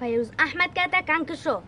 فيروز. أحمد كاتك عن كشو